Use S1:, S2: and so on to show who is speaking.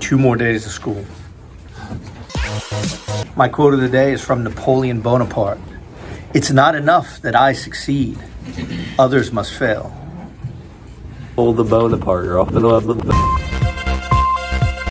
S1: Two more days of school. My quote of the day is from Napoleon Bonaparte. It's not enough that I succeed. Others must fail.
S2: Pull the Bonaparte off the